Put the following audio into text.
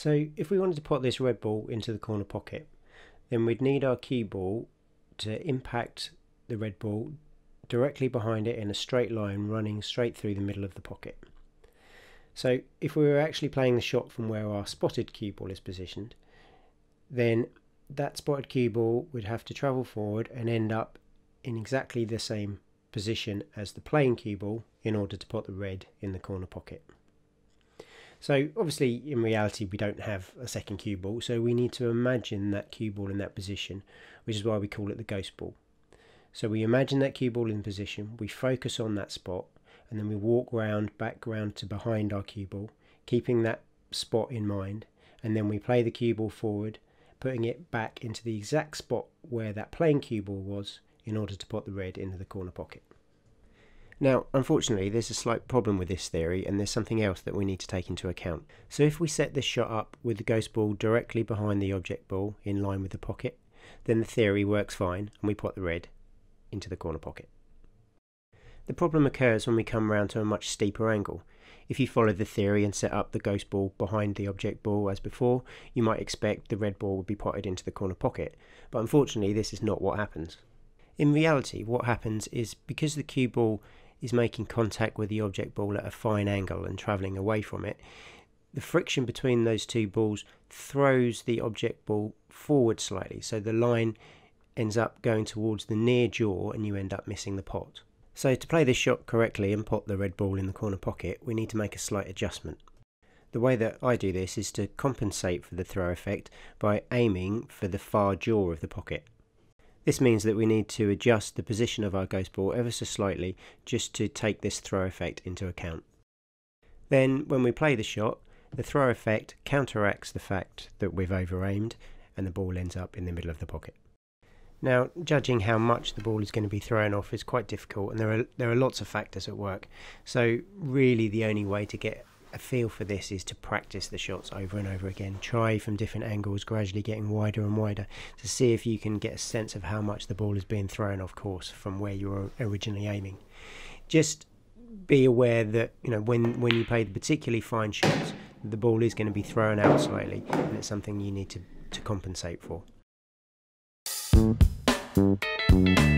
So if we wanted to put this red ball into the corner pocket, then we'd need our cue ball to impact the red ball directly behind it in a straight line running straight through the middle of the pocket. So if we were actually playing the shot from where our spotted cue ball is positioned, then that spotted cue ball would have to travel forward and end up in exactly the same position as the playing cue ball in order to put the red in the corner pocket. So obviously in reality we don't have a second cue ball so we need to imagine that cue ball in that position which is why we call it the ghost ball. So we imagine that cue ball in position, we focus on that spot and then we walk round back round to behind our cue ball keeping that spot in mind and then we play the cue ball forward putting it back into the exact spot where that playing cue ball was in order to put the red into the corner pocket. Now, unfortunately, there's a slight problem with this theory, and there's something else that we need to take into account. So if we set this shot up with the ghost ball directly behind the object ball in line with the pocket, then the theory works fine, and we put the red into the corner pocket. The problem occurs when we come round to a much steeper angle. If you follow the theory and set up the ghost ball behind the object ball as before, you might expect the red ball would be potted into the corner pocket, but unfortunately this is not what happens. In reality, what happens is because the cue ball is making contact with the object ball at a fine angle and travelling away from it, the friction between those two balls throws the object ball forward slightly. So the line ends up going towards the near jaw and you end up missing the pot. So to play this shot correctly and pot the red ball in the corner pocket, we need to make a slight adjustment. The way that I do this is to compensate for the throw effect by aiming for the far jaw of the pocket. This means that we need to adjust the position of our ghost ball ever so slightly just to take this throw effect into account. Then when we play the shot, the throw effect counteracts the fact that we've over aimed and the ball ends up in the middle of the pocket. Now, judging how much the ball is going to be thrown off is quite difficult and there are there are lots of factors at work. So really the only way to get a feel for this is to practice the shots over and over again. Try from different angles, gradually getting wider and wider to see if you can get a sense of how much the ball is being thrown off course from where you were originally aiming. Just be aware that you know when when you play the particularly fine shots, the ball is going to be thrown out slightly, and it's something you need to to compensate for. Música